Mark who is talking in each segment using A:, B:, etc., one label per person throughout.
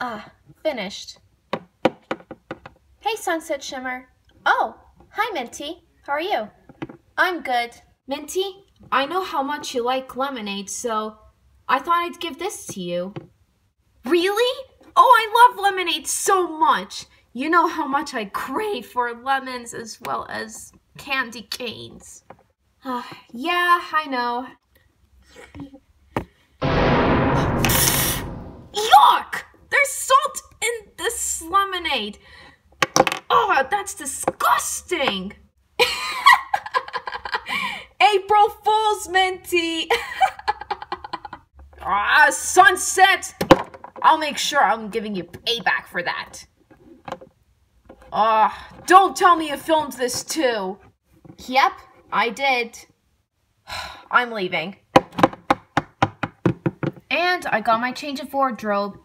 A: Ah, finished. Hey, Sunset Shimmer. Oh, hi, Minty. How are you? I'm good. Minty, I know how much you like lemonade, so I thought I'd give this to you. Really? Oh, I love lemonade so much. You know how much I crave for lemons as well as candy canes. Uh, yeah, I know. Yuck! There's salt in this lemonade. Oh, that's disgusting. April Fool's Minty. ah, sunset. I'll make sure I'm giving you payback for that. Ah, uh, don't tell me you filmed this too. Yep, I did. I'm leaving. And I got my change of wardrobe.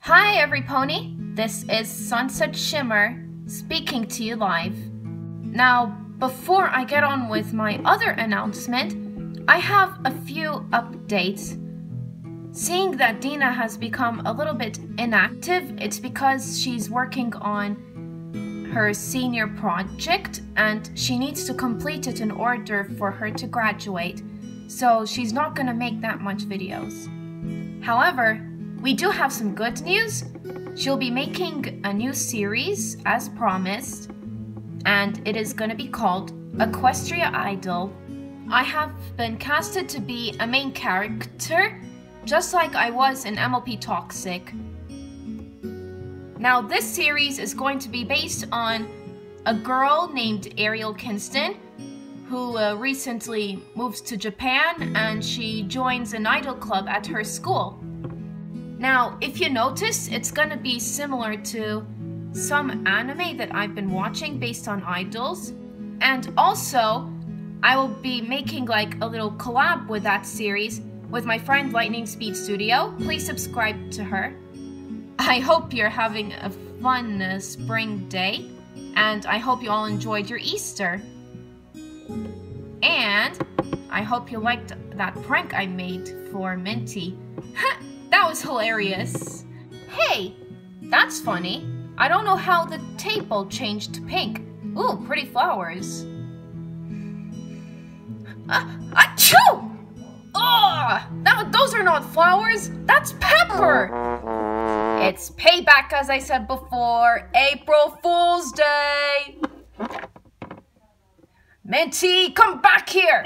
A: Hi, every pony. This is Sunset Shimmer speaking to you live. Now, before I get on with my other announcement, I have a few updates. Seeing that Dina has become a little bit inactive, it's because she's working on her senior project and she needs to complete it in order for her to graduate. So she's not going to make that much videos. However, we do have some good news. She'll be making a new series as promised, and it is going to be called Equestria Idol. I have been casted to be a main character just like I was in MLP Toxic. Now, this series is going to be based on a girl named Ariel Kinston who uh, recently moves to Japan and she joins an idol club at her school. Now, if you notice, it's gonna be similar to some anime that I've been watching based on idols. And also, I will be making like a little collab with that series with my friend Lightning Speed Studio. Please subscribe to her. I hope you're having a fun uh, spring day, and I hope you all enjoyed your Easter. And I hope you liked that prank I made for Minty. That was hilarious. Hey, that's funny. I don't know how the table changed to pink. Ooh, pretty flowers. Uh, achoo! Ugh! Now, those are not flowers, that's pepper! It's payback, as I said before. April Fool's Day! Minty, come back here!